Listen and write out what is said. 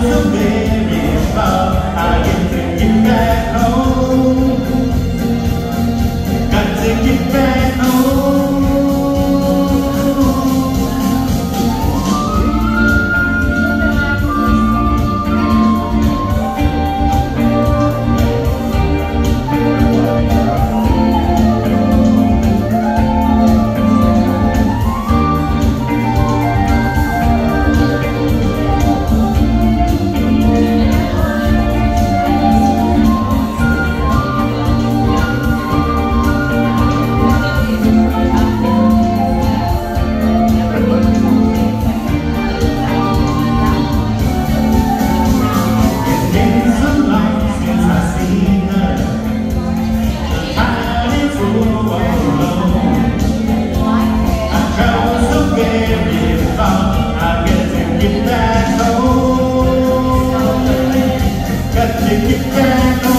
help me. Got to get down